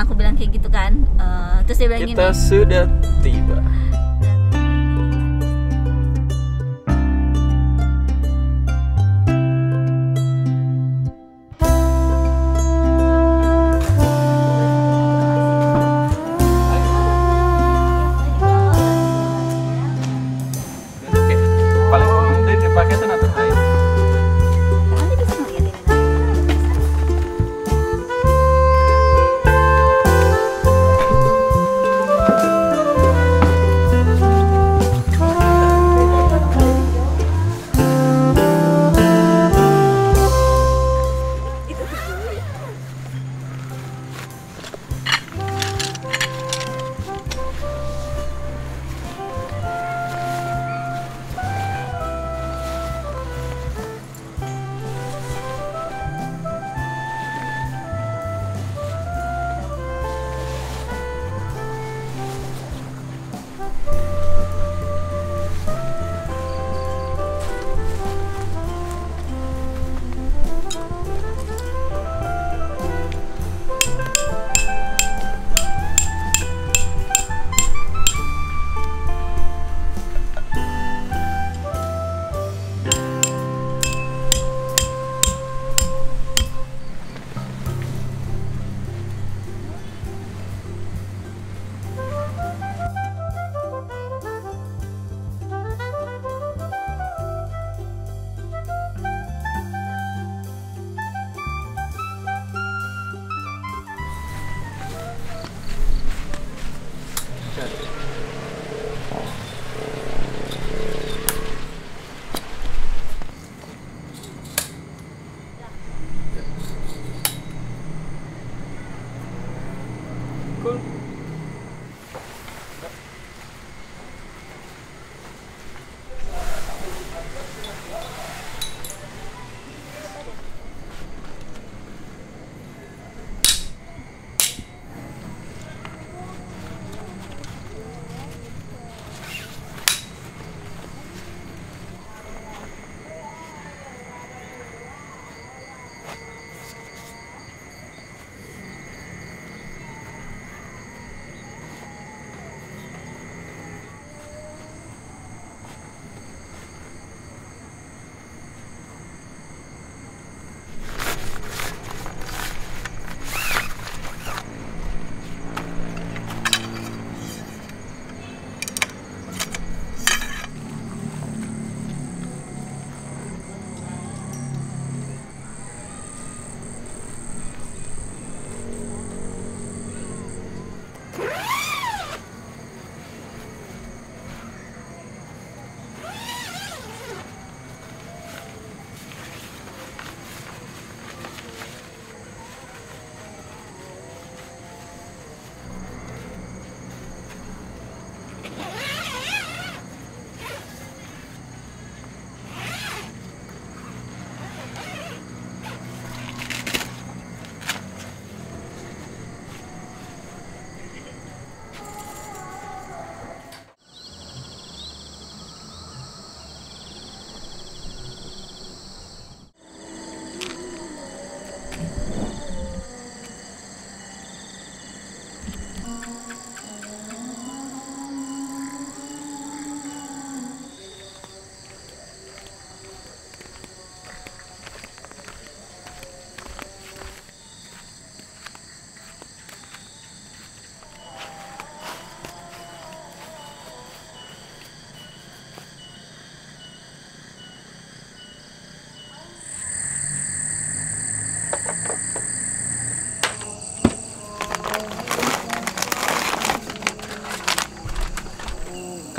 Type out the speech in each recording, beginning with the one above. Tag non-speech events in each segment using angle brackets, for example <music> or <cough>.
aku bilang kayak gitu kan Eh, terus dia bilang gini Kita sudah tiba.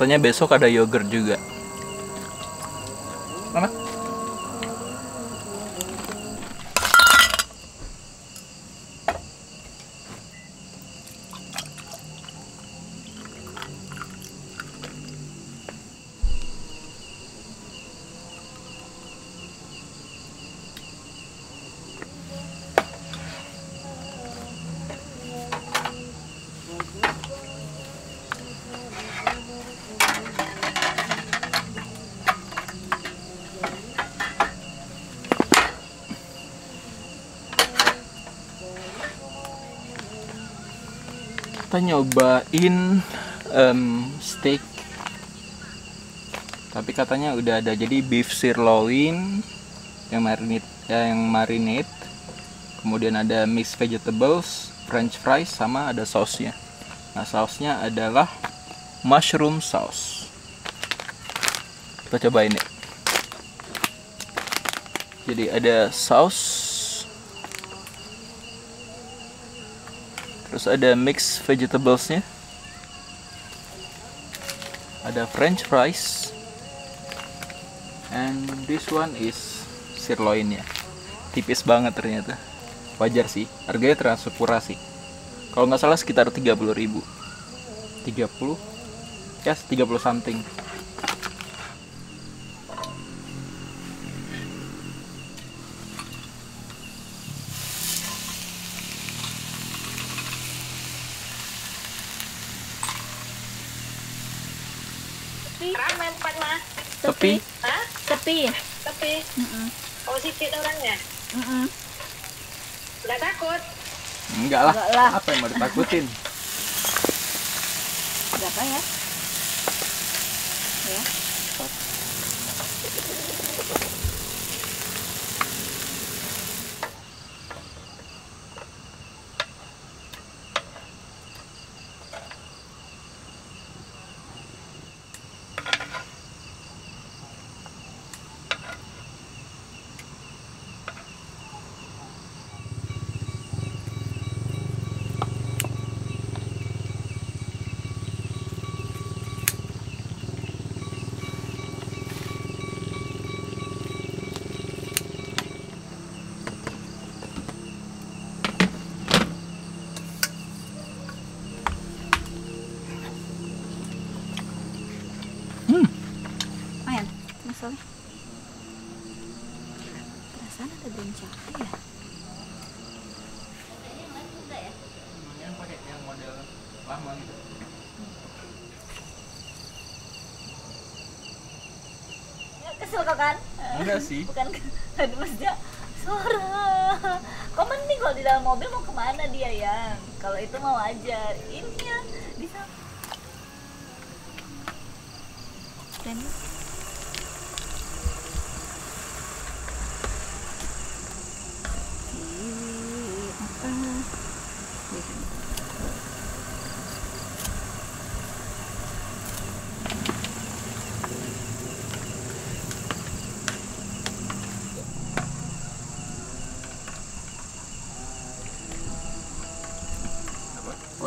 Katanya besok ada yogurt juga. Nyobain em, steak. Tapi katanya udah ada. Jadi beef sirloin yang marinate ya, yang marinate kemudian ada mixed vegetables french fries sama ada sausnya. Nah sausnya adalah mushroom sauce. Kita cobain ya jadi ada saus terus ada mixed vegetablesnya. Ada french fries. And this one is sirloinnya. Tipis banget ternyata. Wajar sih. Harganya murah sih. Kalau nggak salah sekitar 30.000 30 ya 30 something Ramai empat mah. Sepi. Hah? Sepi. Tapi Mm-mm. oh sikit orangnya. Mm-mm. Nggak takut. enggak lah, Enggak lah. apa yang mau ditakutin Berapa ya? Ya. Perasaan ada bencana ya? yang pakai yang model lama gitu Kesel kau kan? enggak <laughs> sih Bukan aduh maksudnya suara. Kok mending kalau di dalam mobil mau ke mana dia ya? Kalau itu mau wajar. Ini ya di sana. Dan Ih, apa? Di sini.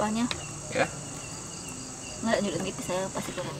Kuahnya ya nggak nyulut gitu saya pasti kurang.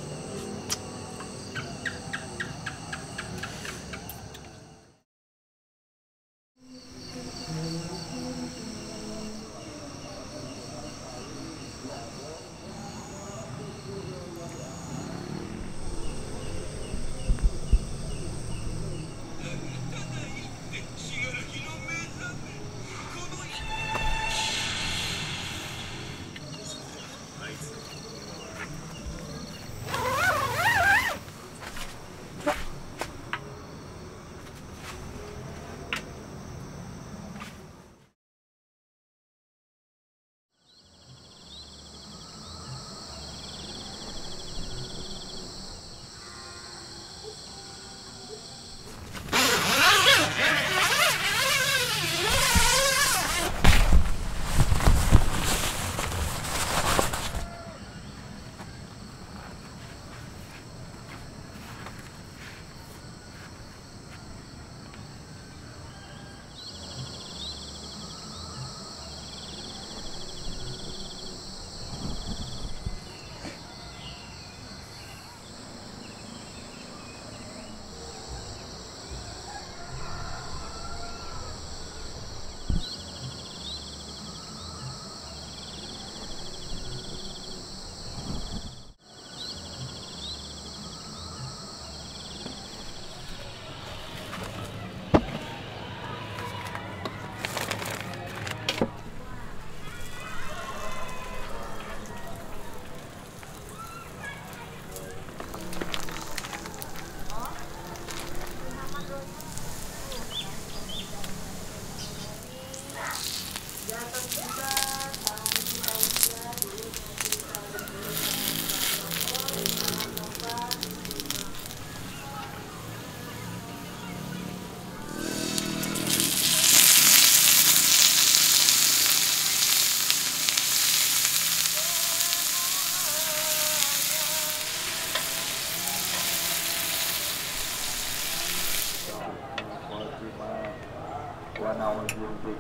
Hiji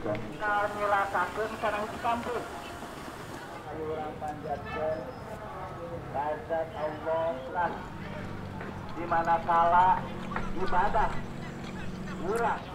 kampus ayo urang panjatkeun Razak Allah lah di mana kala ibadah urang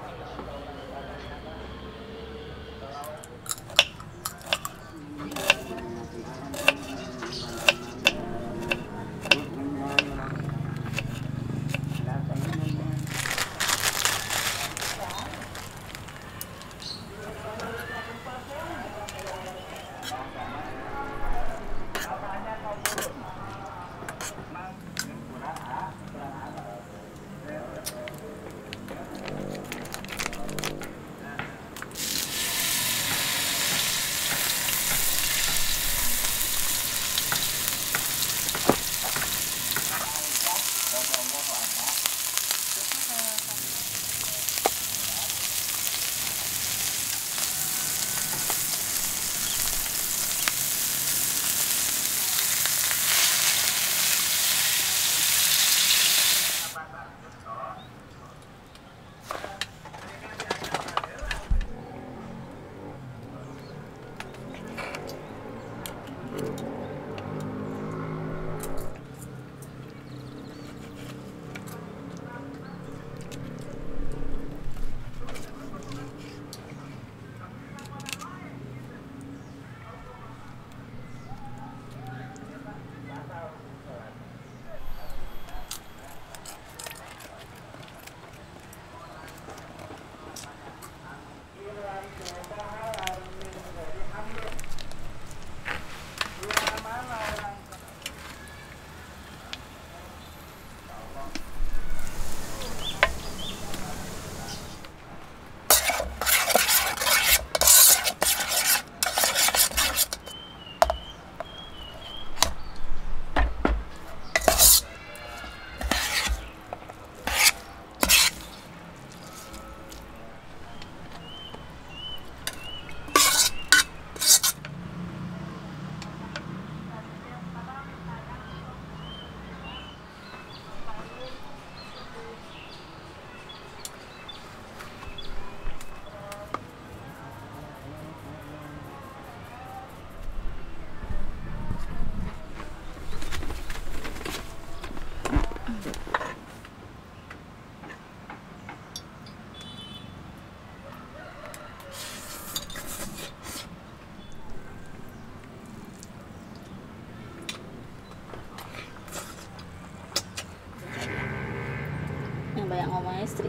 yang banyak ngomongnya istri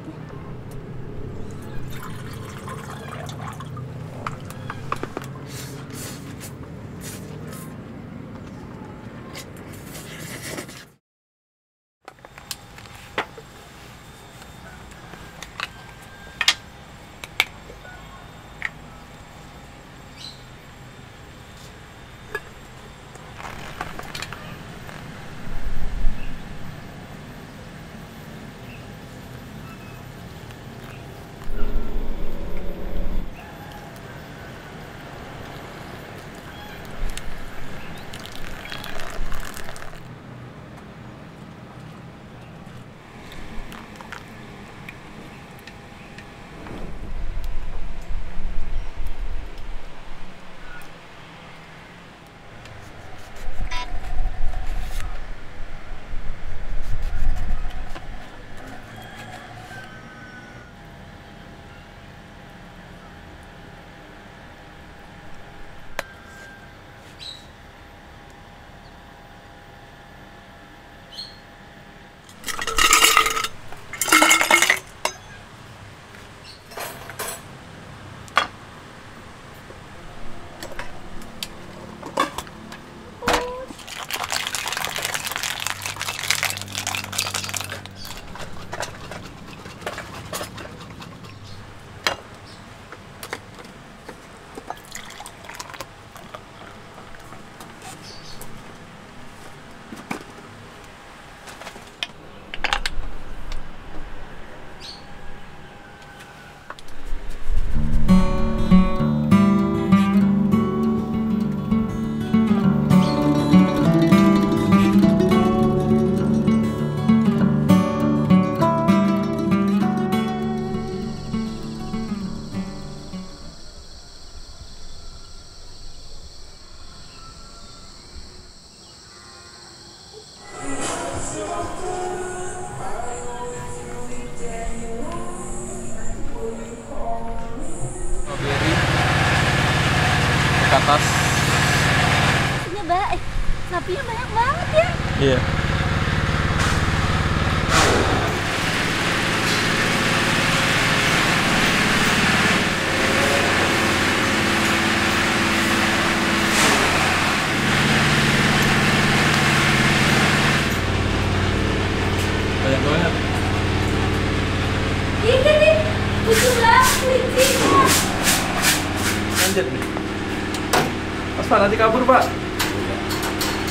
kabur Pak.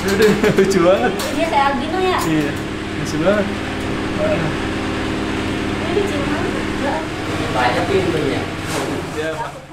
Udah <laughs> lucu banget. Dia kayak albino ya? Iya, lucu banget. Ini lucu banget. Banyak pintunya. Ya, Pak.